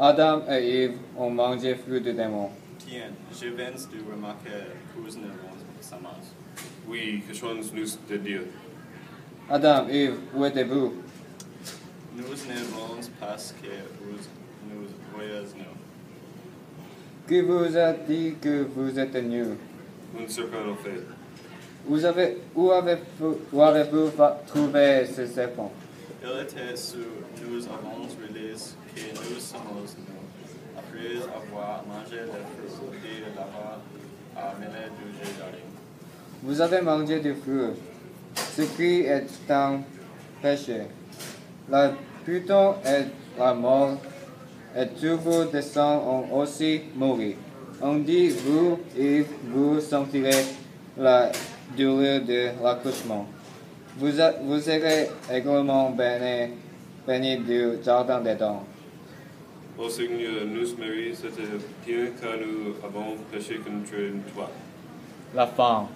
Adam et Ève ont mangé fruit du démon. Tiens, je viens de remarquer que nous semence. Oui, que sommes-nous de Dieu Adam, Ève, où êtes-vous? Nous n'avons pas que nous voyez nous. Qui vous a dit que vous êtes nus? Un serpent en fait. Vous avez, où avez-vous fa- trouvé ce serpent Était sur nous avons réalisé que nous sommes nous. Après avoir mangé le fruit de l'arbre mêler du jardin. Vous avez mangé du fruit, ce qui est un péché. La putain est la mort, et tous vos descendants ont aussi mouru. On dit, vous, et vous sentirez la douleur de l'accouchement. Vous, a- vous serez également bénis, bénis du jardin des dents. Ô Seigneur, nous, Marie, c'était bien car nous avons péché contre toi. La femme.